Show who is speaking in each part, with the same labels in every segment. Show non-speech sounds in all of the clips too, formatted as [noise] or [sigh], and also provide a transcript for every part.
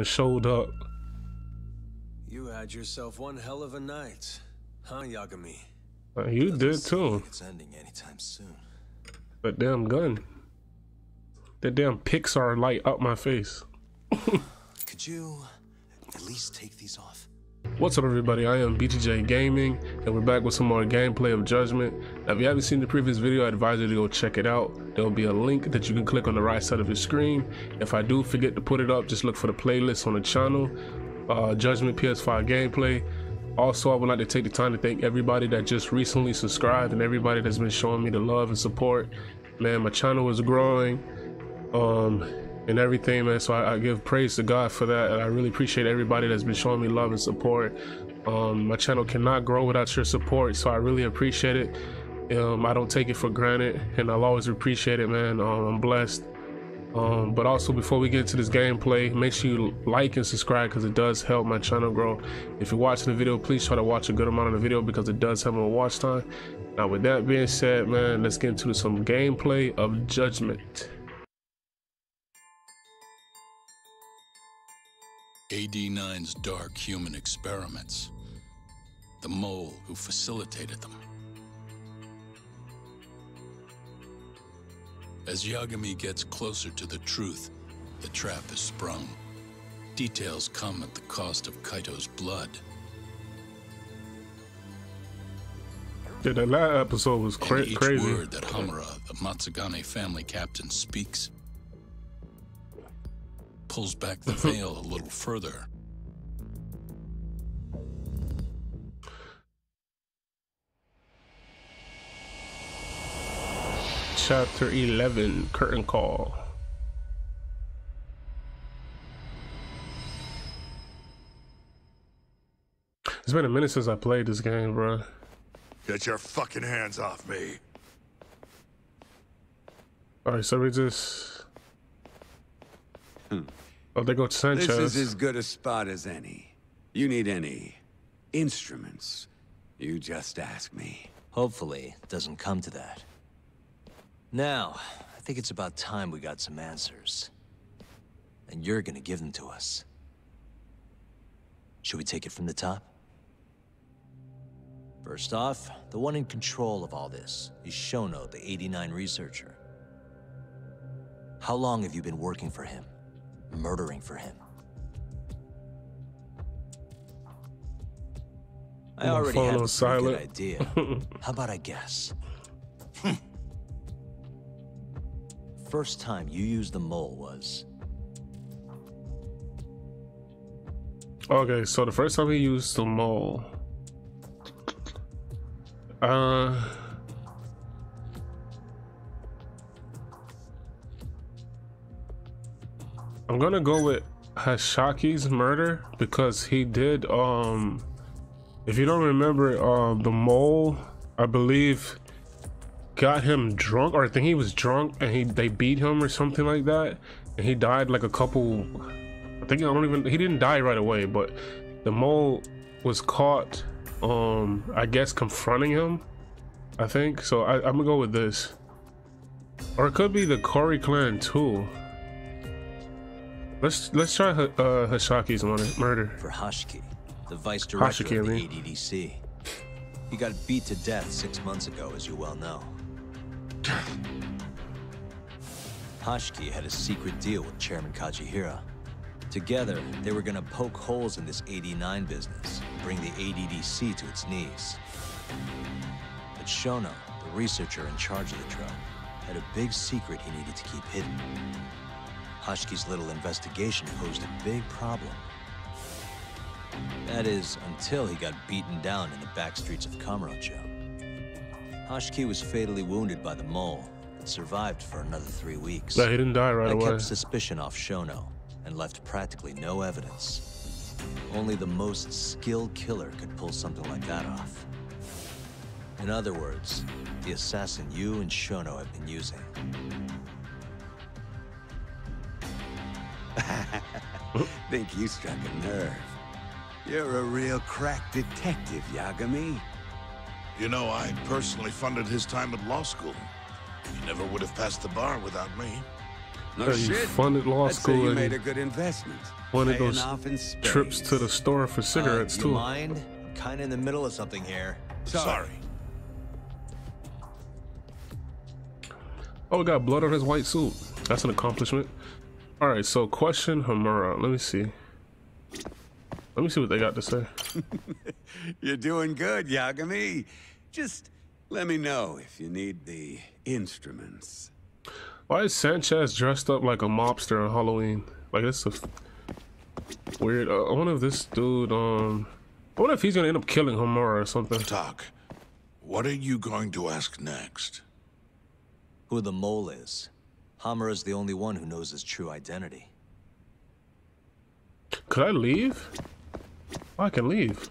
Speaker 1: and showed up.
Speaker 2: You had yourself one hell of a night, huh, Yagami?
Speaker 1: Uh, you did too.
Speaker 2: It's ending anytime soon.
Speaker 1: But damn gun. That damn Pixar light up my face. [laughs]
Speaker 2: Could you at least take these off?
Speaker 1: What's up everybody, I am BTJ Gaming and we're back with some more gameplay of Judgment. Now if you haven't seen the previous video, I advise you to go check it out. There will be a link that you can click on the right side of your screen. If I do forget to put it up, just look for the playlist on the channel, uh, Judgment PS5 gameplay. Also, I would like to take the time to thank everybody that just recently subscribed and everybody that's been showing me the love and support. Man, my channel is growing. Um, and everything, man. So I, I, give praise to God for that. And I really appreciate everybody that's been showing me love and support. Um, my channel cannot grow without your support, so I really appreciate it. Um, I don't take it for granted, and I'll always appreciate it, man. Um, I'm blessed. Um, but also, before we get into this gameplay, make sure you like and subscribe because it does help my channel grow. If you're watching the video, please try to watch a good amount of the video because it does help my watch time. Now, with that being said, man, let's get into some gameplay of Judgment.
Speaker 3: AD9's dark human experiments. The mole who facilitated them. As Yagami gets closer to the truth, the trap is sprung. Details come at the cost of Kaito's blood.
Speaker 1: Yeah, that last episode was cra
Speaker 3: and each
Speaker 1: crazy.
Speaker 3: word that Hamura, the Matsugane family captain, speaks pulls back the [laughs] veil a little further.
Speaker 1: Chapter 11 Curtain Call. It's been a minute since I played this game, bro.
Speaker 4: Get your fucking hands off me.
Speaker 1: Alright, so we just. Oh, they go Sanchez.
Speaker 5: This is as good a spot as any. You need any instruments, you just ask me.
Speaker 2: Hopefully, it doesn't come to that. Now, I think it's about time we got some answers. And you're gonna give them to us. Should we take it from the top? First off, the one in control of all this is Shono, the AD-9 researcher. How long have you been working for him? Murdering for him. I already have a silent. good idea. [laughs] How about I guess? First time you used the mole was...
Speaker 1: Okay, so the first time we used the mole... Uh... I'm gonna go with Hashiki's murder because he did um if you don't remember um the mole I believe got him drunk or I think he was drunk and he they beat him or something like that and he died like a couple I think I don't even he didn't die right away but the mole was caught um I guess confronting him I think. So I, I'm gonna go with this. Or it could be the Kyorei clan too Let's let's try uh, Hashiki's murder.
Speaker 2: For Hashiki, the vice director Hashiki, of the ADDC. He got beat to death six months ago, as you well know. [sighs] Hashiki had a secret deal with Chairman Kajihira. Together, they were gonna poke holes in this AD-9 business, bring the ADDC to its knees. But Shono, the researcher in charge of the drug, had a big secret he needed to keep hidden. Hashiki's little investigation posed a big problem. That is, until he got beaten down in the back streets of Kamurocho. Hashiki was fatally wounded by the mole, but survived for another three weeks.
Speaker 1: But he didn't die right
Speaker 2: I
Speaker 1: away.
Speaker 2: I kept suspicion off Shono, and left practically no evidence. Only the most skilled killer could pull something like that off. In other words, the assassin you and Shono have been using. [laughs]
Speaker 5: Think you struck a nerve. You're a real crack detective, Yagami.
Speaker 4: You know, I personally funded his time at law school. He never would have passed the bar without me.
Speaker 5: No
Speaker 1: Yeah,
Speaker 5: shit.
Speaker 1: funded law
Speaker 5: I'd
Speaker 1: school
Speaker 5: you
Speaker 1: and
Speaker 5: made a good investment.
Speaker 1: one of
Speaker 5: Paying
Speaker 1: those
Speaker 5: off in
Speaker 1: trips to the store for cigarettes
Speaker 2: uh,
Speaker 1: too.
Speaker 2: You mind? Kind of in the middle of something here.
Speaker 4: Sorry.
Speaker 1: Oh, we got blood on his white suit. That's an accomplishment. All right, so question Hamura. Let me see. Let me see what they got to say. [laughs]
Speaker 5: You're doing good, Yagami. Just let me know if you need the instruments.
Speaker 1: Why is Sanchez dressed up like a mobster on Halloween? Like this is weird. Uh, I wonder if this dude, um, I wonder if he's gonna end up killing Hamura or something.
Speaker 4: Talk. what are you going to ask next?
Speaker 2: Who the mole is? Hammer is the only one who knows his true identity.
Speaker 1: Could I leave? Oh, I can leave.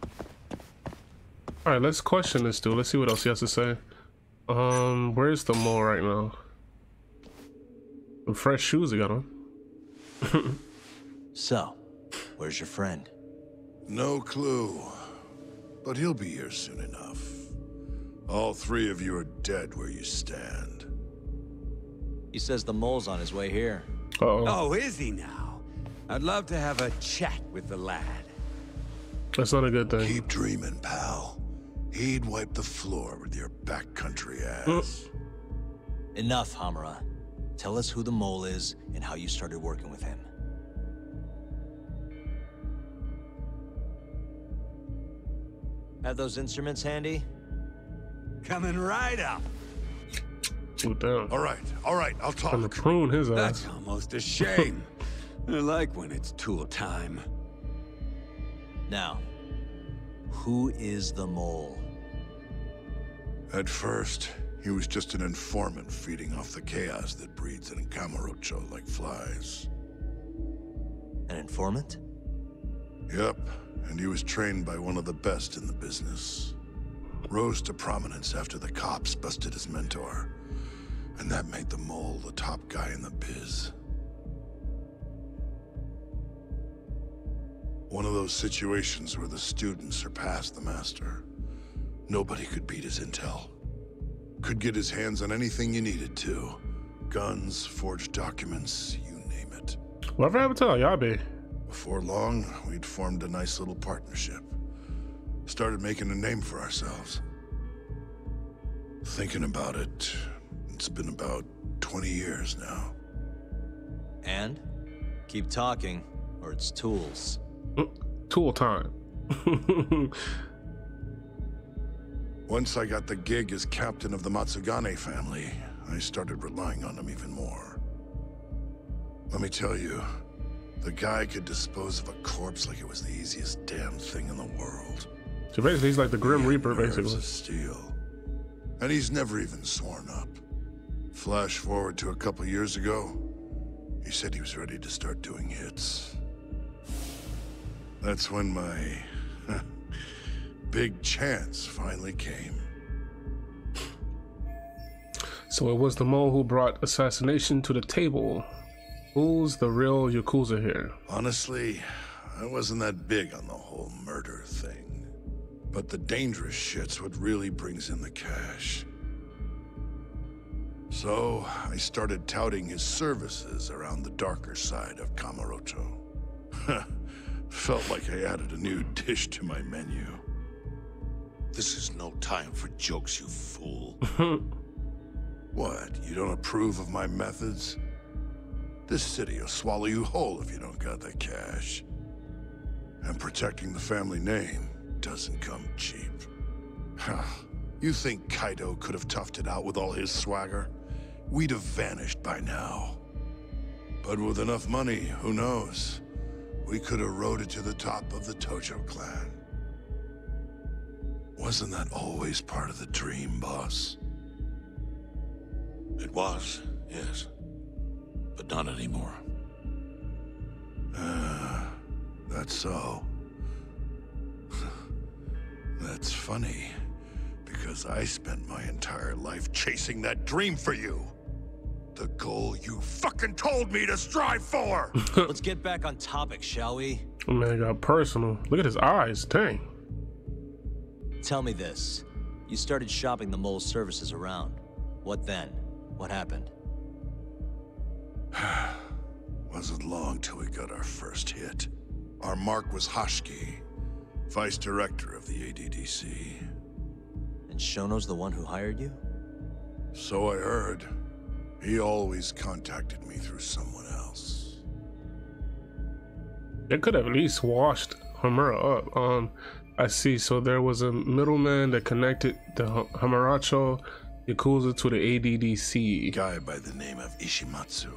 Speaker 1: All right, let's question this dude. Let's see what else he has to say. Um, where's the mole right now? Some fresh shoes he got on. [laughs]
Speaker 2: So, where's your friend?
Speaker 4: No clue. But he'll be here soon enough. All three of you are dead where you stand.
Speaker 2: He says the mole's on his way here.
Speaker 1: Uh oh,
Speaker 5: Oh, is he now? I'd love to have a chat with the lad.
Speaker 1: that's not a good thing.
Speaker 4: Keep dreaming, pal. He'd wipe the floor with your backcountry ass. [gasps]
Speaker 2: Enough, Hamura. Tell us who the mole is and how you started working with him. Have those instruments handy?
Speaker 5: Coming right up.
Speaker 1: Ooh, damn.
Speaker 4: All right, all right, I'll
Speaker 1: Trying to
Speaker 4: talk.
Speaker 1: prune his ass.
Speaker 5: That's almost a shame. [laughs] I like when it's tool time.
Speaker 2: Now, who is the mole?
Speaker 4: At first, he was just an informant feeding off the chaos that breeds in Kamurocho like flies.
Speaker 2: An informant?
Speaker 4: Yep, and he was trained by one of the best in the business. Rose to prominence after the cops busted his mentor. And that made the mole the top guy in the biz. One of those situations where the student surpassed the master. Nobody could beat his intel. Could get his hands on anything you needed to. Guns, forged documents, you name it.
Speaker 1: Whatever happened to Ayabe?
Speaker 4: Before long, we'd formed a nice little partnership. Started making a name for ourselves. Thinking about it, it's been about 20 years now.
Speaker 2: And? Keep talking, or it's tools.
Speaker 1: Mm, tool time. [laughs]
Speaker 4: Once I got the gig as captain of the Matsugane family, I started relying on him even more. Let me tell you, the guy could dispose of a corpse like it was the easiest damn thing in the world.
Speaker 1: so basically, he's like the Grim Reaper,
Speaker 4: Nerves
Speaker 1: basically.
Speaker 4: of steel. And he's never even sworn up. Flash forward to a couple years ago, he said he was ready to start doing hits. That's when my [laughs] big chance finally came.
Speaker 1: So it was the mole who brought assassination to the table. Who's the real Yakuza here?
Speaker 4: Honestly, I wasn't that big on the whole murder thing. But the dangerous shit's what really brings in the cash. So, I started touting his services around the darker side of Kamurocho. [laughs] Felt like I added a new dish to my menu.
Speaker 6: This is no time for jokes, you fool. [laughs]
Speaker 4: What, you don't approve of my methods? This city will swallow you whole if you don't got the cash. And protecting the family name doesn't come cheap. [laughs] You think Kaito could have toughed it out with all his swagger? We'd have vanished by now. But with enough money, who knows? We could have rode it to the top of the Tojo clan. Wasn't that always part of the dream, boss?
Speaker 6: It was, yes. But not anymore.
Speaker 4: Ah, that's so. [sighs] That's funny. Because I spent my entire life chasing that dream for you. The goal you fucking told me to strive for! [laughs]
Speaker 2: Let's get back on topic, shall we?
Speaker 1: Oh man, it got personal. Look at his eyes. Dang.
Speaker 2: Tell me this. You started shopping the mole's services around. What then? What happened? [sighs]
Speaker 4: Wasn't long till we got our first hit. Our mark was Hashiki, vice director of the ADDC.
Speaker 2: And Shono's the one who hired you?
Speaker 4: So I heard. He always contacted me through someone else.
Speaker 1: They could have at least washed Hamura up. Um, I see. So there was a middleman that connected the Hamuracho Yakuza to the ADDC.
Speaker 4: Guy by the name of Ishimatsu.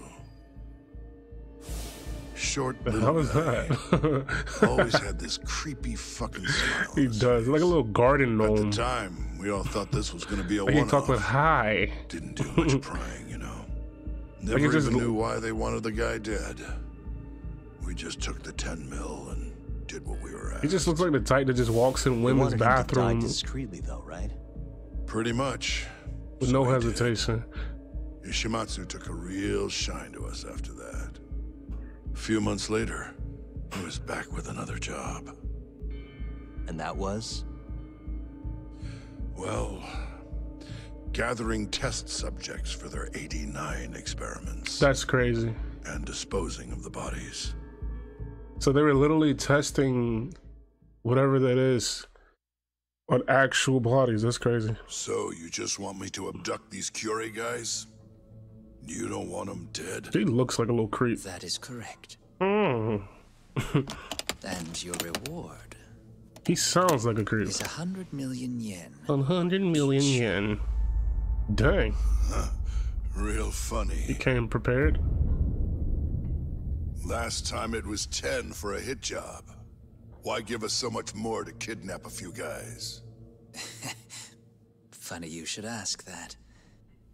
Speaker 4: Short
Speaker 1: The hell is
Speaker 4: guy.
Speaker 1: that? [laughs]
Speaker 4: Always had this creepy fucking smile.
Speaker 1: he does like a little garden gnome.
Speaker 4: At the time, we all thought this was gonna be a
Speaker 1: Like he
Speaker 4: one-off.
Speaker 1: talking hi.
Speaker 4: Didn't do much [laughs] prying, you know. Never
Speaker 1: he just
Speaker 4: even knew why they wanted the guy dead. We just took the 10 mil and did what we were asked.
Speaker 1: He just looks like the type that just walks in
Speaker 2: You
Speaker 1: women's
Speaker 2: wanted him to die
Speaker 1: bathroom
Speaker 2: discreetly, though, right?
Speaker 4: Pretty much.
Speaker 1: with
Speaker 4: So
Speaker 1: no
Speaker 4: he did.
Speaker 1: hesitation.
Speaker 4: Ishimatsu took a real shine to us after that. A few months later, he was back with another job.
Speaker 2: And that was?
Speaker 4: Well, gathering test subjects for their AD-9 experiments
Speaker 1: That's crazy.
Speaker 4: and disposing of the bodies.
Speaker 1: So they were literally testing whatever that is on actual bodies. That's crazy.
Speaker 4: So you just want me to abduct these Kyorei guys? You don't want them dead?
Speaker 1: He looks like a little creep.
Speaker 7: That is correct.
Speaker 1: Mm. [laughs]
Speaker 7: And your reward
Speaker 1: He sounds like a creep.
Speaker 7: is a hundred million yen.
Speaker 1: A hundred million yen. Dang, [laughs]
Speaker 4: Real
Speaker 1: he
Speaker 4: funny.
Speaker 1: came prepared.
Speaker 4: Last time it was 10 for a hit job. Why give us so much more to kidnap a few guys? [laughs]
Speaker 7: Funny you should ask that.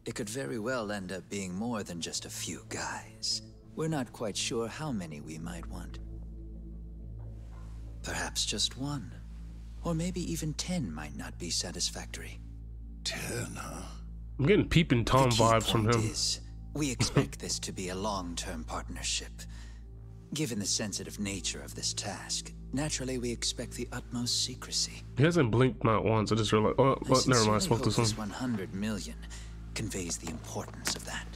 Speaker 7: It could very well end up being more than just a few guys. We're not quite sure how many we might want. Perhaps just one. Or maybe even ten might not be satisfactory.
Speaker 4: 10, huh?
Speaker 1: I'm getting peeping Tom
Speaker 7: the key
Speaker 1: vibes from
Speaker 7: point
Speaker 1: him.
Speaker 7: Is, we expect this to be a long-term partnership. Given the sensitive nature of this task, naturally we expect the utmost secrecy.
Speaker 1: He hasn't blinked not once. I just realized. Oh,
Speaker 7: I
Speaker 1: well, never mind. I
Speaker 7: sincerely
Speaker 1: spoke
Speaker 7: hope
Speaker 1: to some.
Speaker 7: this 100 million conveys the importance of that.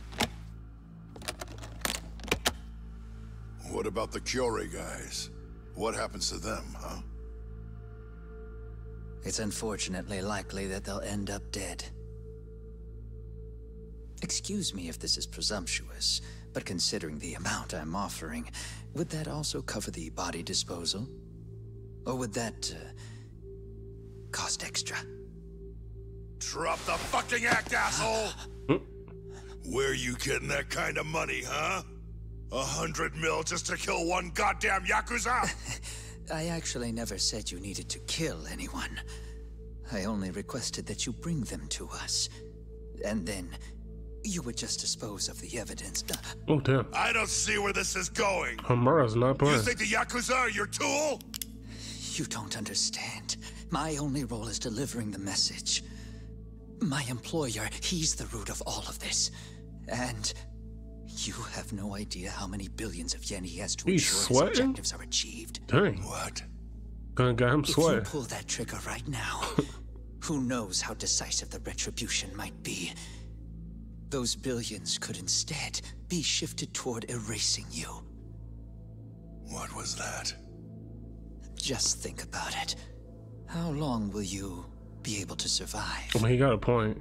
Speaker 4: What about the Kyorei guys? What happens to them, huh?
Speaker 7: It's unfortunately likely that they'll end up dead. Excuse me if this is presumptuous, but considering the amount I'm offering, would that also cover the body disposal? Or would that uh, cost extra?
Speaker 4: Drop the fucking act, asshole! Where you getting that kind of money, huh? A hundred mil just to kill one goddamn Yakuza? [laughs]
Speaker 7: I actually never said you needed to kill anyone. I only requested that you bring them to us. And then you would just dispose of the evidence.
Speaker 1: Oh damn,
Speaker 4: I don't see where this is going.
Speaker 1: Hamura's not playing.
Speaker 4: You think the Yakuza are your tool?
Speaker 7: You don't understand. My only role is delivering the message. My employer, he's the root of all of this. And you have no idea how many billions of yen he has to
Speaker 1: He's
Speaker 7: ensure
Speaker 1: sweating?
Speaker 7: his objectives are achieved.
Speaker 1: Dang,
Speaker 4: What?
Speaker 1: gonna get him
Speaker 7: If you pull that trigger right now, [laughs] who knows how decisive the retribution might be? Those billions could instead be shifted toward erasing you.
Speaker 4: What was that?
Speaker 7: Just think about it. How long will you be able to survive?
Speaker 1: I mean, he got a point.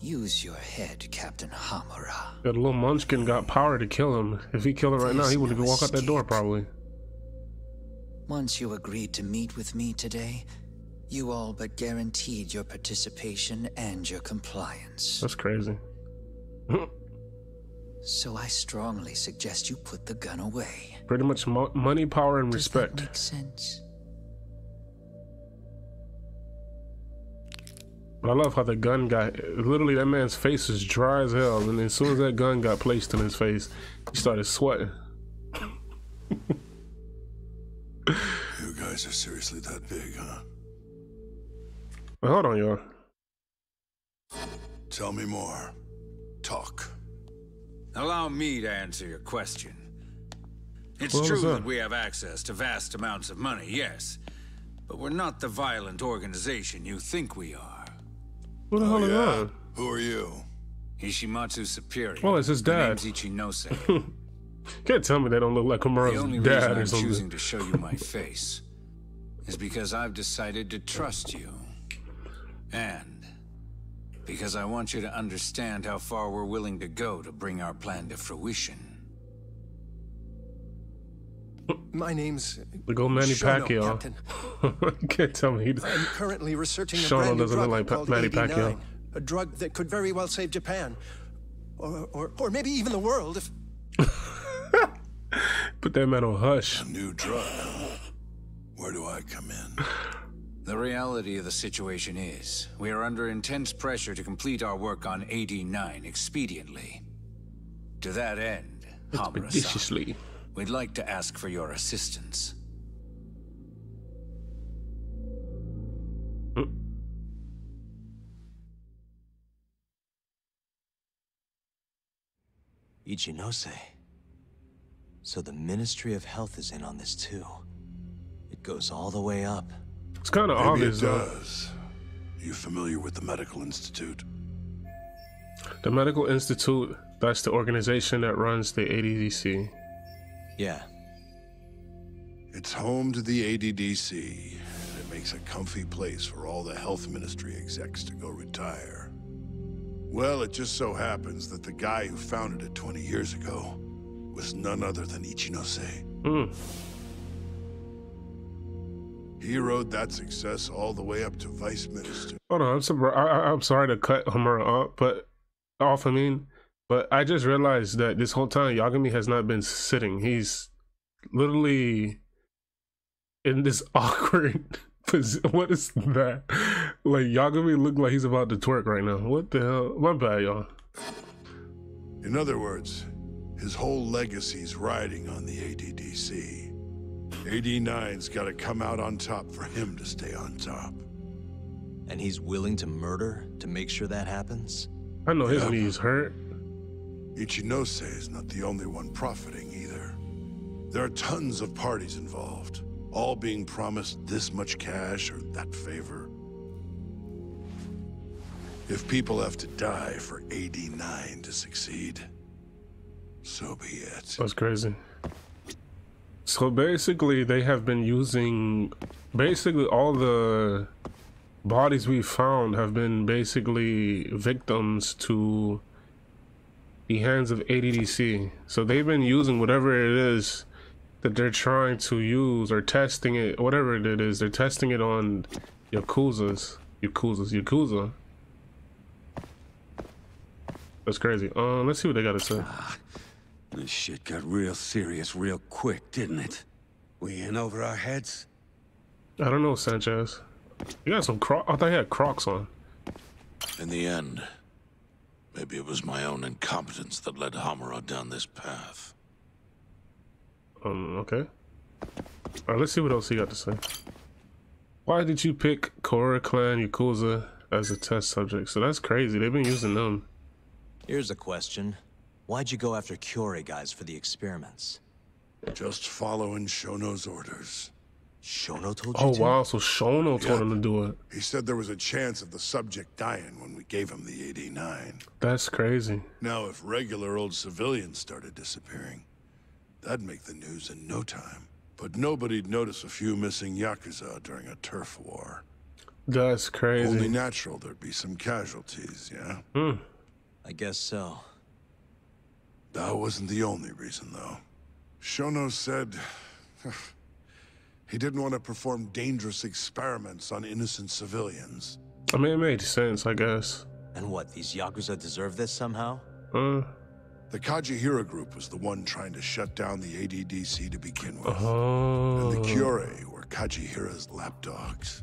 Speaker 7: Use your head, Captain Hamura.
Speaker 1: That little munchkin got power to kill him. If he killed him right now, he wouldn't even walk out that door probably.
Speaker 7: Once you agreed to meet with me today, you all but guaranteed your participation and your compliance.
Speaker 1: That's crazy.
Speaker 7: So I strongly suggest you put the gun away.
Speaker 1: Pretty much mo- money, power, and
Speaker 7: Does that
Speaker 1: respect.
Speaker 7: make sense?
Speaker 1: But I love how the gun got literally that man's face is dry as hell, and as soon as that gun got placed in his face, he started sweating. [laughs]
Speaker 4: You guys are seriously that big, huh?
Speaker 1: But hold on, y'all.
Speaker 4: Tell me more. Talk.
Speaker 8: Allow me to answer your question. It's
Speaker 1: What
Speaker 8: true
Speaker 1: that?
Speaker 8: that we have access to vast amounts of money, yes. But we're not the violent organization you think we are.
Speaker 1: Who the oh, hell is
Speaker 4: Yeah?
Speaker 1: that?
Speaker 4: Who are you?
Speaker 8: Ishimatsu's superior.
Speaker 1: Oh, it's his
Speaker 8: My
Speaker 1: dad.
Speaker 8: name's Ichinose. [laughs]
Speaker 1: Can't tell me they don't look like
Speaker 8: The only reason I'm
Speaker 1: something.
Speaker 8: choosing to show you my face is because I've decided to trust you. And because I want you to understand how far we're willing to go to bring our plan to fruition.
Speaker 9: My name's
Speaker 1: Look old Manny
Speaker 9: Shono,
Speaker 1: Pacquiao.
Speaker 9: Captain. [laughs]
Speaker 1: can't tell me he.
Speaker 9: I'm currently researching a brand new
Speaker 1: doesn't
Speaker 9: drug
Speaker 1: look like
Speaker 9: called
Speaker 1: Manny
Speaker 9: AD-9,
Speaker 1: Pacquiao.
Speaker 9: a drug that could very well save Japan, or, or, or maybe even the world if [laughs]
Speaker 1: Put that man on hush.
Speaker 4: A new drug. Where do I come in? [laughs]
Speaker 8: The reality of the situation is, we are under intense pressure to complete our work on AD-9 expediently. To that end, Hamura-san,
Speaker 1: Expeditiously.
Speaker 8: we'd like to ask for your assistance.
Speaker 2: Ichinose. So the Ministry of Health is in on this too. It goes all the way up.
Speaker 1: It's kind of obvious
Speaker 4: it
Speaker 1: though.
Speaker 4: does. You familiar with the Medical Institute?
Speaker 1: The Medical Institute, that's the organization that runs the ADDC.
Speaker 2: Yeah,
Speaker 4: It's home to the ADDC, and it makes a comfy place for all the health ministry execs to go retire. Well, it just so happens that the guy who founded it 20 years ago was none other than Ichinose.
Speaker 1: Mm.
Speaker 4: He rode that success all the way up to vice minister.
Speaker 1: Hold on, I'm, I, I'm sorry to cut Hamura off, but off. I mean, but I just realized that this whole time Yagami has not been sitting. He's literally in this [laughs] awkward position. What is that? Like Yagami looked like he's about to twerk right now. What the hell? My bad, y'all.
Speaker 4: In other words, his whole legacy's riding on the ADDC. AD-9's gotta come out on top for him to stay on top.
Speaker 2: and he's willing to murder to make sure that happens?
Speaker 1: I know his
Speaker 4: Yeah.
Speaker 1: knees hurt.
Speaker 4: Ichinose is not the only one profiting either. There are tons of parties involved, all being promised this much cash or that favor. If people have to die for AD-9 to succeed, so be it.
Speaker 1: That's crazy. So basically, they have been using basically all the bodies we found have been basically victims to the hands of ADDC. So they've been using whatever it is that they're trying to use or testing it, whatever it is, they're testing it on Yakuza's. Yakuza's. Yakuza. That's crazy. Um, let's see what they got to say.
Speaker 5: This shit got real serious real quick, didn't it? We in over our heads?
Speaker 1: I don't know, Sanchez. You got some croc. I thought you had Crocs on.
Speaker 6: In the end, maybe it was my own incompetence that led Hamura down this path.
Speaker 1: Um, okay. All right, let's see what else he got to say. Why did you pick Kyorei Clan Yakuza as a test subject? So that's crazy. They've been using them.
Speaker 2: Here's a question. Why'd you go after Kyorei guys for the experiments?
Speaker 4: Just following Shono's orders.
Speaker 2: Shono told you
Speaker 1: Oh
Speaker 2: to?
Speaker 1: wow, so Shono told
Speaker 4: Yeah.
Speaker 1: him to do it.
Speaker 4: He said there was a chance of the subject dying when we gave him the AD-9.
Speaker 1: That's crazy.
Speaker 4: Now, if regular old civilians started disappearing, that'd make the news in no time. But nobody'd notice a few missing Yakuza during a turf war.
Speaker 1: That's crazy.
Speaker 4: Only
Speaker 1: crazy.
Speaker 4: natural there'd be some casualties, yeah?
Speaker 1: Hmm.
Speaker 2: I guess so.
Speaker 4: That wasn't the only reason, though. Shono said [sighs] he didn't want to perform dangerous experiments on innocent civilians.
Speaker 1: I mean, it made sense, I guess.
Speaker 2: And what, these Yakuza deserve this somehow?
Speaker 1: Uh,
Speaker 4: The Kajihira group was the one trying to shut down the ADDC to begin with.
Speaker 1: oh.
Speaker 4: And the Kyorei were Kajihira's lapdogs.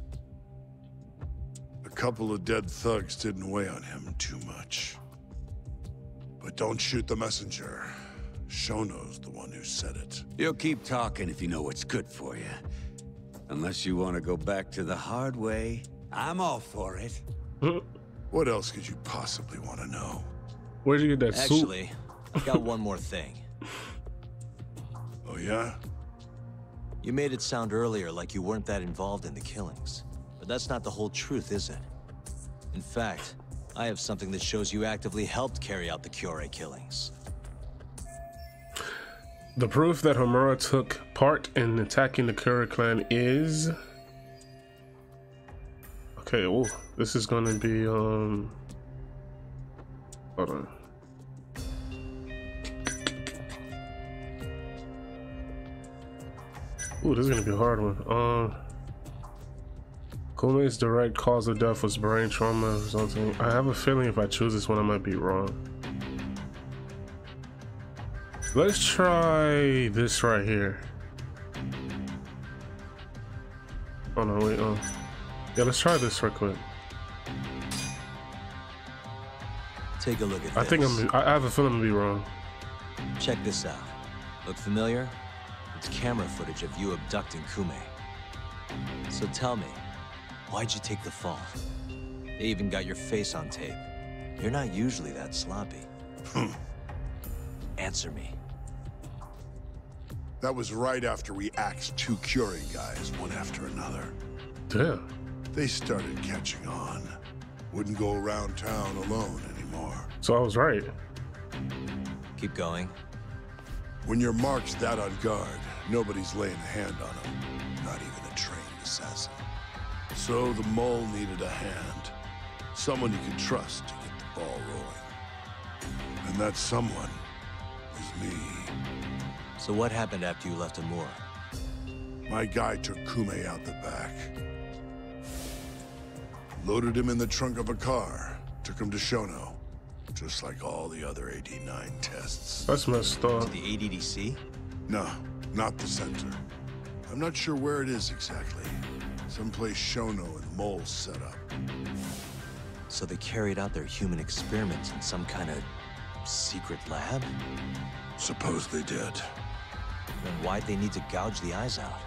Speaker 4: A couple of dead thugs didn't weigh on him too much. But don't shoot the messenger. Shono's the one who said it.
Speaker 5: You'll keep talking if you know what's good for you. Unless you want to go back to the hard way, I'm all for it. [laughs]
Speaker 4: What else could you possibly want to know?
Speaker 1: Where'd you get that suit?
Speaker 2: Actually, I've got one more thing. [laughs]
Speaker 4: Oh, yeah?
Speaker 2: You made it sound earlier like you weren't that involved in the killings. But that's not the whole truth, is it? In fact, I have something that shows you actively helped carry out the Kyorei killings.
Speaker 1: The proof that Hamura took part in attacking the Kyorei clan is... Okay, oh, this is gonna be, um... Hold on. Ooh, this is gonna be a hard one. Um... Kume's direct cause of death was brain trauma resulting. I have a feeling if I choose this one, I might be wrong. Let's try this right here. Oh no, wait, oh. Yeah, let's try this real quick.
Speaker 2: Take a look at
Speaker 1: I
Speaker 2: this.
Speaker 1: think I'm, I have a feeling I'm gonna be wrong.
Speaker 2: Check this out. Look familiar? It's camera footage of you abducting Kume. So tell me, why'd you take the fall? They even got your face on tape. You're not usually that sloppy. Hmm. Answer me.
Speaker 4: That was right after we axed two Kyorei guys, one after another.
Speaker 1: Damn.
Speaker 4: They started catching on. Wouldn't go around town alone anymore.
Speaker 1: So I was right.
Speaker 2: Keep going.
Speaker 4: When your mark's that on guard, nobody's laying a hand on them. Not even a trained assassin. So the mole needed a hand. Someone you could trust to get the ball rolling. And that someone was me.
Speaker 2: So what happened after you left Amur?
Speaker 4: My guy took Kume out the back. Loaded him in the trunk of a car. Took him to Shono. Just like all the other AD-9 tests.
Speaker 1: That's messed up.
Speaker 2: The ADDC?
Speaker 4: No, not the center. I'm not sure where it is exactly. Someplace Shono and Mole set up.
Speaker 2: So they carried out their human experiments in some kind of secret lab?
Speaker 4: Suppose they did.
Speaker 2: Then why'd they need to gouge the eyes out?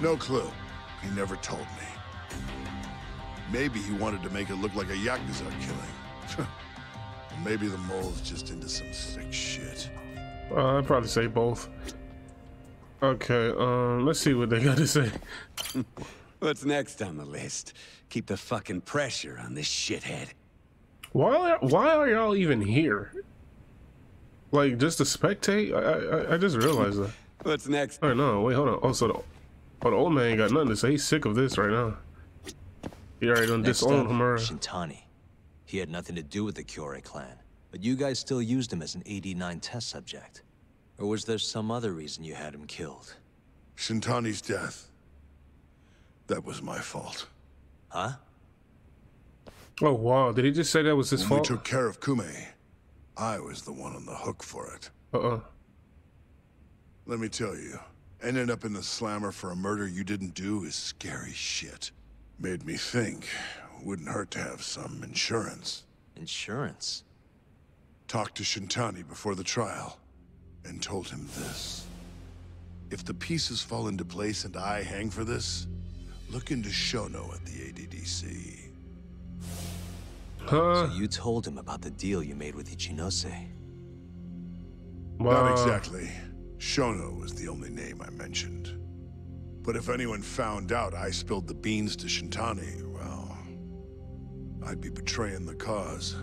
Speaker 4: No clue. He never told me. Maybe he wanted to make it look like a Yakuza killing. Maybe the mole's just into some sick shit.
Speaker 1: Uh, I'd probably say both. Okay, um, let's see what they got to say.
Speaker 5: What's next on the list? Keep the fucking pressure on this shithead.
Speaker 1: Why, are, why are y'all even here? Like, just to spectate? I, I, I just realized that.
Speaker 5: What's next?
Speaker 1: Oh, no, wait, hold on. Oh, so the, oh, the old man ain't got nothing to say. He's sick of this right now. He already done
Speaker 2: Next
Speaker 1: disowned
Speaker 2: up,
Speaker 1: Hamura.
Speaker 2: Shintani. He had nothing to do with the Kyorei clan, but you guys still used him as an AD-9 test subject. Or was there some other reason you had him killed?
Speaker 4: Shintani's death. That was my fault.
Speaker 2: Huh?
Speaker 1: Oh, wow. Did he just say that was his
Speaker 4: when
Speaker 1: fault?
Speaker 4: we took care of Kume, I was the one on the hook for it.
Speaker 1: Uh-uh.
Speaker 4: Let me tell you, ending up in the slammer for a murder you didn't do is scary shit. Made me think, wouldn't hurt to have some insurance.
Speaker 2: Insurance?
Speaker 4: Talk to Shintani before the trial, and told him this. If the pieces fall into place and I hang for this, look into Shono at the ADDC.
Speaker 1: Huh?
Speaker 2: So you told him about the deal you made with Ichinose.
Speaker 1: Wow.
Speaker 4: Not exactly. Shono was the only name I mentioned. But if anyone found out I spilled the beans to Shintani, well, I'd be betraying the cause.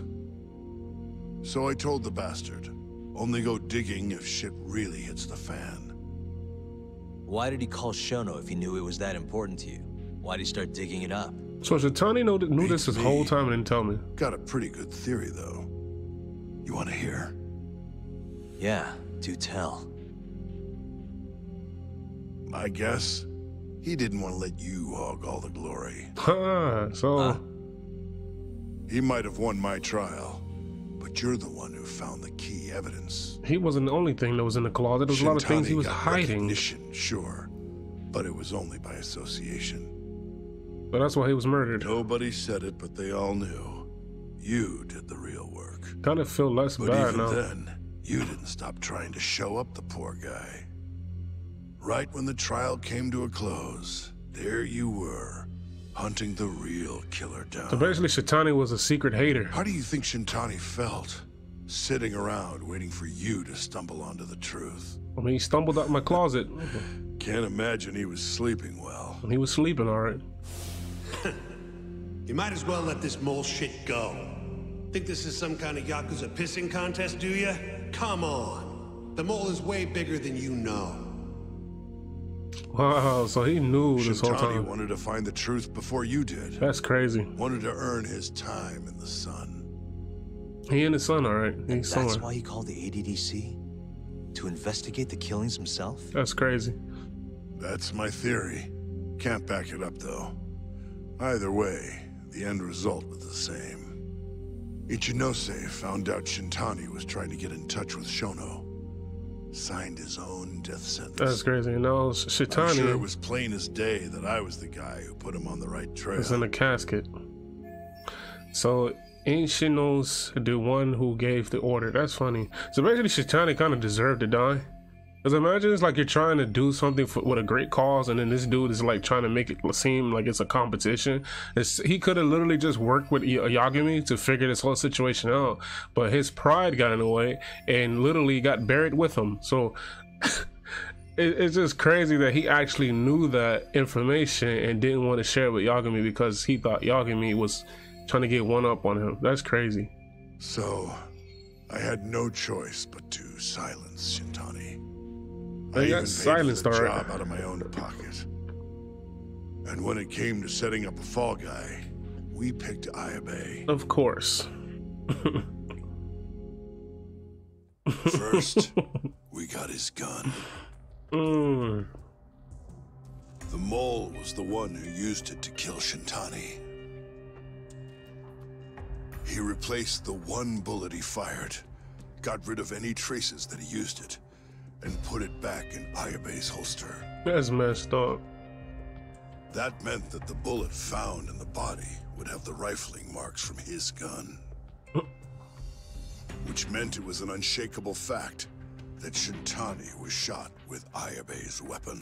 Speaker 4: So I told the bastard, only go digging if shit really hits the fan.
Speaker 2: Why did he call Shono if he knew it was that important to you? Why'd he start digging it up?
Speaker 1: So Shitani knew, knew this this whole time and didn't tell me.
Speaker 4: Got a pretty good theory, though. You want to hear?
Speaker 2: Yeah, do tell.
Speaker 4: My guess? He didn't want to let you hog all the glory.
Speaker 1: Huh, [laughs] so...
Speaker 2: Huh? [laughs]
Speaker 4: He might have won my trial, you're the one who found the key evidence.
Speaker 1: He wasn't the only thing that was in the closet. There was a lot of things he
Speaker 4: Shintani
Speaker 1: was
Speaker 4: got
Speaker 1: hiding.
Speaker 4: recognition, sure, but it was only by association.
Speaker 1: But that's why he was murdered.
Speaker 4: Nobody said it, but they all knew. You did the real work.
Speaker 1: Kind of feel less
Speaker 4: But
Speaker 1: bad
Speaker 4: even
Speaker 1: now.
Speaker 4: then, you didn't stop trying to show up the poor guy. Right when the trial came to a close, there you were, hunting the real killer down.
Speaker 1: So basically, Shitani was a secret hater.
Speaker 4: How do you think Shintani felt? Sitting around waiting for you to stumble onto the truth.
Speaker 1: I mean, he stumbled out my closet.
Speaker 4: Can't imagine he was sleeping well.
Speaker 1: And he was sleeping, all right. [laughs]
Speaker 10: You might as well let this mole shit go. Think this is some kind of Yakuza pissing contest, do you? Come on. The mole is way bigger than you know.
Speaker 1: Wow, so he knew this whole
Speaker 4: Shintani
Speaker 1: time.
Speaker 4: wanted to find the truth before you did.
Speaker 1: That's crazy.
Speaker 4: Wanted to earn his time in the sun.
Speaker 1: He and his son, all right. He's
Speaker 2: That's
Speaker 1: somewhere.
Speaker 2: why he called the ADDC? To investigate the killings himself?
Speaker 1: That's crazy.
Speaker 4: That's my theory. Can't back it up, though. Either way, the end result was the same. Ichinose found out Shintani was trying to get in touch with Shono. Signed his own death sentence.
Speaker 1: That's crazy. No,
Speaker 4: I'm sure it was plain as day that I was the guy who put him on the right trail.
Speaker 1: is in a casket. So Ancient knows the one who gave the order. That's funny. So basically, Shitani kind of deserved to die. Because imagine it's like you're trying to do something for, with a great cause, and then this dude is like trying to make it seem like it's a competition. It's, he could have literally just worked with Yagami to figure this whole situation out, but his pride got in the way and literally got buried with him. So [laughs] it, it's just crazy that he actually knew that information and didn't want to share it with Yagami because he thought Yagami was trying to get one up on him. That's crazy.
Speaker 4: So, I had no choice but to silence Shintani. I
Speaker 1: got silenced,
Speaker 4: for
Speaker 1: alright.
Speaker 4: job out of my own pocket. And when it came to setting up a fall guy, we picked Ayabe.
Speaker 1: Of course.
Speaker 4: First, [laughs] we got his gun.
Speaker 1: Mm.
Speaker 4: The mole was the one who used it to kill Shintani. He replaced the one bullet he fired, got rid of any traces that he used it, and put it back in Ayabe's holster.
Speaker 1: That's messed up.
Speaker 4: That meant that the bullet found in the body would have the rifling marks from his gun. [laughs] Which meant it was an unshakable fact that Shintani was shot with Ayabe's weapon.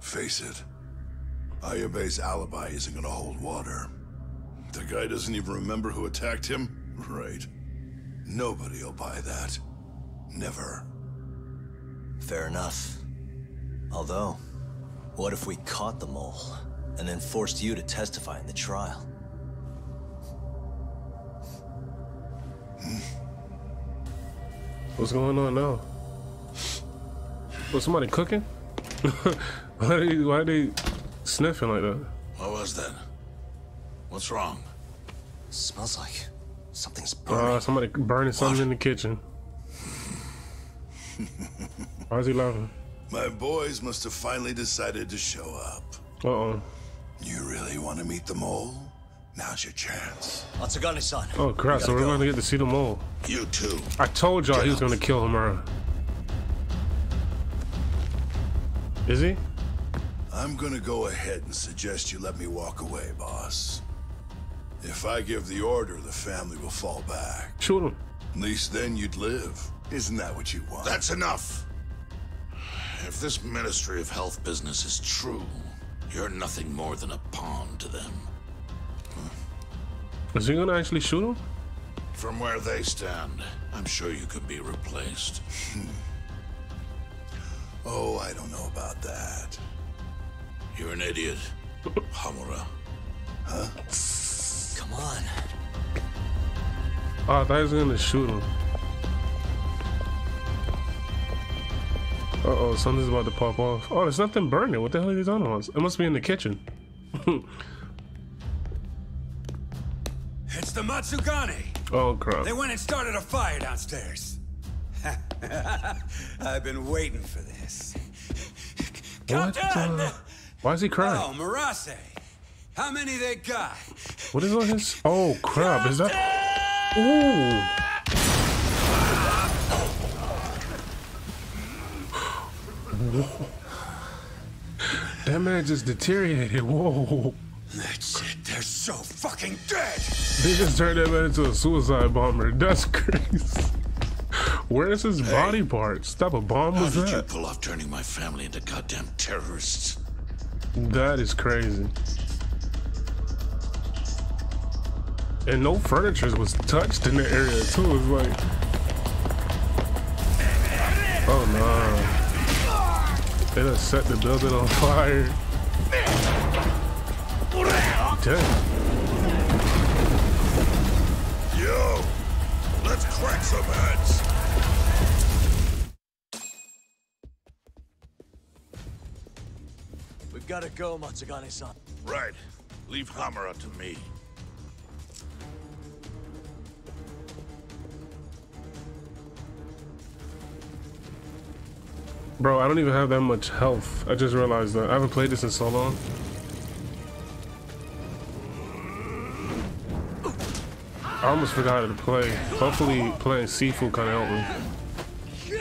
Speaker 4: Face it, Ayabe's alibi isn't gonna hold water. The guy doesn't even remember who attacked him? Right. Nobody'll buy that. Never.
Speaker 2: Fair enough. Although, what if we caught the mole and then forced you to testify in the trial? Hmm.
Speaker 1: What's going on now? Was somebody cooking? [laughs] why are they, why are they sniffing like that?
Speaker 6: What was that? What's wrong?
Speaker 2: Smells like something's burning.
Speaker 1: Uh, somebody burning something in the kitchen. Why is he laughing?
Speaker 4: My boys must have finally decided to show up.
Speaker 1: Uh oh.
Speaker 4: You really want to meet the mole? Now's your chance.
Speaker 2: Atsugane-san.
Speaker 1: Oh crap!
Speaker 2: we
Speaker 1: So we're
Speaker 2: gotta
Speaker 1: gonna get to see the mole.
Speaker 6: You too.
Speaker 1: I told y'all he was gonna kill Hamura. Is he?
Speaker 4: I'm gonna go ahead and suggest you let me walk away, boss. If I give the order, the family will fall back.
Speaker 1: Shoot him.
Speaker 4: At least then you'd live. Isn't that what you want?
Speaker 6: That's enough. If this Ministry of Health business is true, you're nothing more than a pawn to them.
Speaker 1: Is he gonna actually shoot him?
Speaker 6: From where they stand, I'm sure you could be replaced. [laughs]
Speaker 4: Oh, I don't know about that.
Speaker 6: You're an idiot, [laughs] Hamura.
Speaker 2: Come on.
Speaker 1: Oh, I thought he was gonna shoot him. Uh oh, something's about to pop off. Oh, there's nothing burning. What the hell are these ones? It must be in the kitchen. [laughs]
Speaker 5: It's the Matsugane.
Speaker 1: Oh crap.
Speaker 5: They went and started a fire downstairs. [laughs] I've been waiting for this.
Speaker 1: What the? Why is he crying?
Speaker 5: Oh, Marase. How many they got?
Speaker 1: What is on his? Oh crap! Is that? Ooh. That man just deteriorated. Whoa.
Speaker 5: That's it. They're so fucking dead.
Speaker 1: They just turned that man into a suicide bomber. That's [laughs] crazy. Where's his body parts? What type of bomb
Speaker 6: How
Speaker 1: was
Speaker 6: did you pull off turning my family into goddamn terrorists?
Speaker 1: That is crazy. And no furniture was touched in the area too. It's like, oh no, they done set the building on fire. Damn.
Speaker 4: Yo, Let's crack some heads!
Speaker 2: We've got to go, Matsugane-san.
Speaker 6: Right. Leave Hamura to me.
Speaker 1: Bro, I don't even have that much health. I just realized that. I haven't played this in so long. I almost forgot how to play. Hopefully playing Sifu kind of helped me.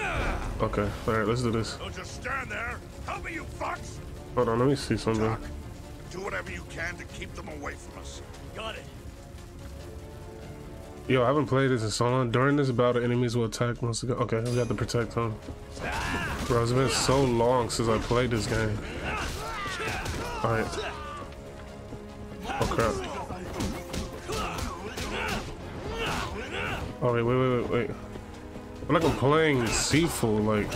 Speaker 1: Okay, alright, let's do this.
Speaker 4: Don't just stand there! Help me, you fucks!
Speaker 1: Hold on, let me see something.
Speaker 4: Doc, do whatever you can to keep them away from us.
Speaker 2: Got it.
Speaker 1: Yo, I haven't played this in so long. During this battle, enemies will attack once again. Okay, we got the protect on. Bro, it's been so long since I played this game. Alright. Oh crap. Oh wait, wait, wait, wait, wait. I'm like I'm playing Sifu, like,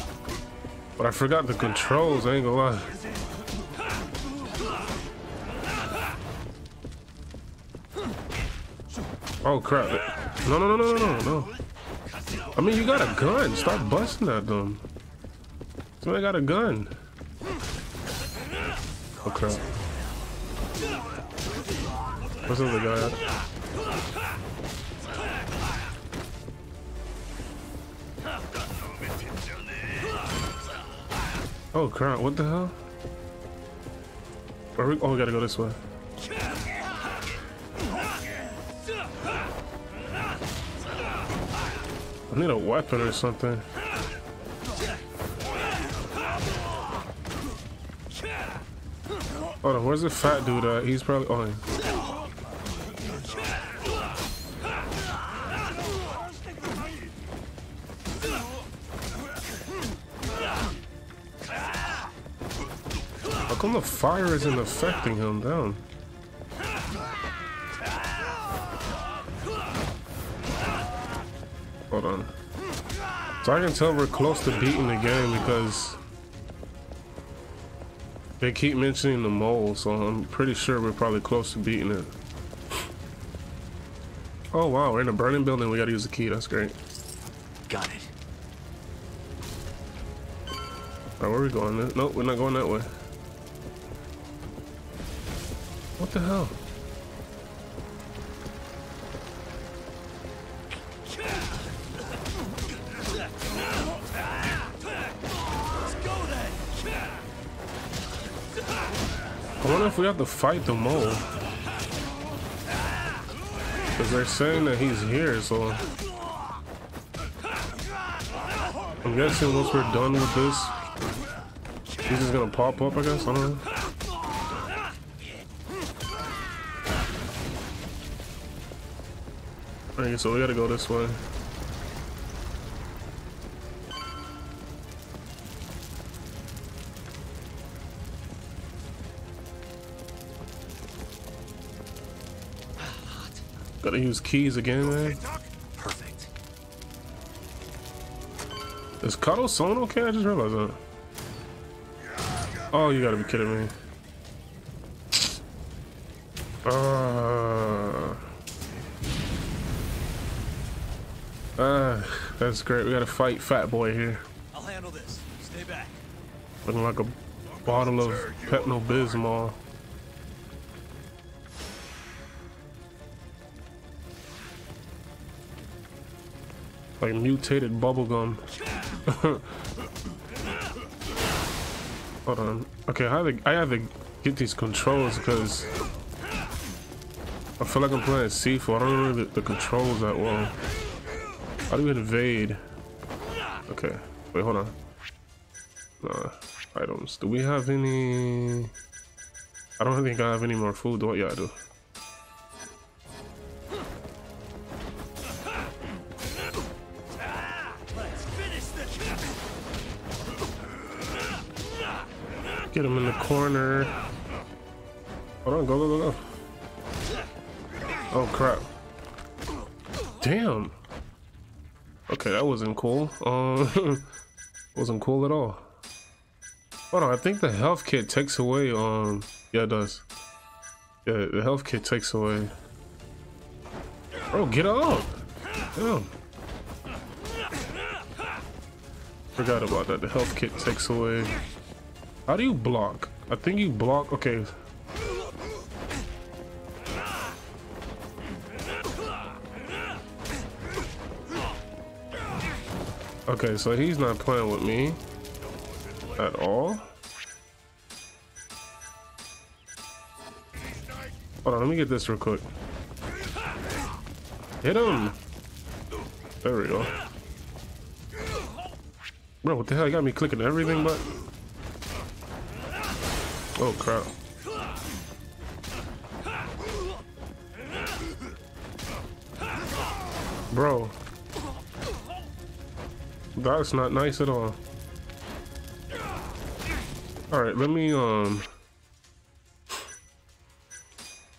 Speaker 1: but I forgot the controls, I ain't gonna lie. Oh crap. No, no, no, no, no, no. I mean, you got a gun. Stop busting at them. Somebody got a gun. Oh crap. What's the other guy at? Oh crap, what the hell? We, oh, we gotta go this way. I need a weapon or something. Hold on, where's the fat dude at? He's probably oh. yeah. How come the fire isn't affecting him down? So I can tell we're close to beating the game because they keep mentioning the mole, so I'm pretty sure we're probably close to beating it. Oh wow, we're in a burning building, we gotta use the key, that's great.
Speaker 2: Got it.
Speaker 1: Alright, where are we going? Nope, we're not going that way. What the hell? I wonder if we have to fight the mole. Because they're saying that he's here, so... I'm guessing once we're done with this, he's just gonna pop up, I guess? I don't know. Alright, so we gotta go this way. Gotta use keys again, man.
Speaker 2: Perfect.
Speaker 1: Is Kaito-san okay? I just realized that. Oh, you gotta be kidding me. Uh, uh, that's great. We gotta fight Fat Boy here.
Speaker 2: I'll handle this. Stay back.
Speaker 1: Looking like a bottle of Pepto Bismol. Like mutated bubblegum. [laughs] Hold on. Okay, I have to, I have to get these controls because I feel like I'm playing Sifu. I don't remember the, the controls that well. How do we invade? Okay, wait, hold on. Nah, items. Do we have any? I don't think I have any more food. Do? Yeah, I do. Get him in the corner. Hold on, go, go, go, go. Oh crap. Damn. Okay, that wasn't cool. Um, [laughs] wasn't cool at all. Hold on, I think the health kit takes away. Um, yeah, it does. Yeah, the health kit takes away. Bro, get up. Damn. Forgot about that. The health kit takes away. How do you block? I think you block. Okay. Okay, so he's not playing with me at all. Hold on, let me get this real quick. Hit him! There we go. Bro, what the hell? You got me clicking everything but... Oh, crap. Bro. That's not nice at all. Alright, let me, um...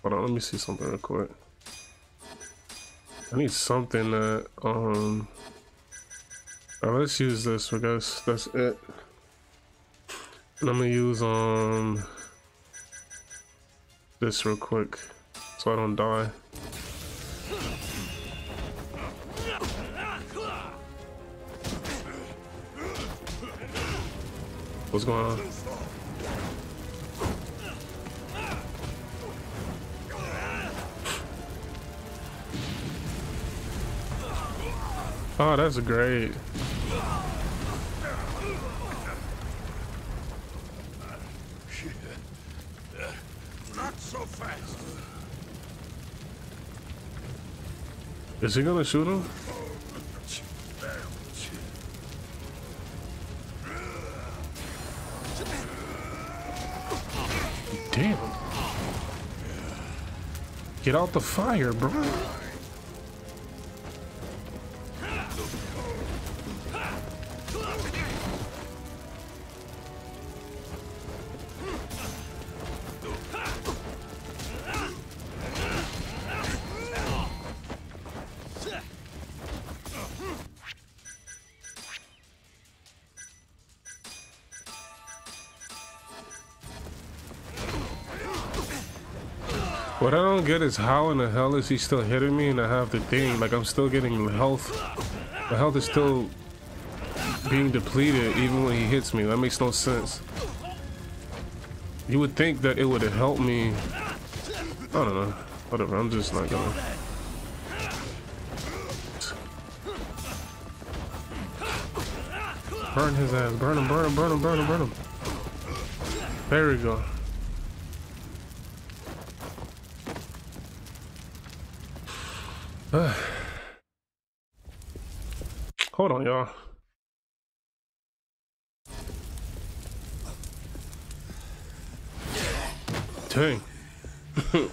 Speaker 1: Hold on, let me see something real quick. I need something that, um... Right, let's use this, I guess. That's it. I'm gonna use, um... This real quick, so I don't die. What's going on? Oh, that's great.
Speaker 4: Not so fast.
Speaker 1: Is he gonna shoot him? Damn. Get out the fire, bro. Don't get is how in the hell is he still hitting me and I have the thing, like I'm still getting health. The health is still being depleted even when he hits me. That makes no sense. You would think that it would have helped me. I don't know. Whatever, I'm just not gonna. Burn his ass. Burn him, burn him, burn him, burn him, burn him. There we go. [sighs] Hold on, y'all. Dang. [laughs]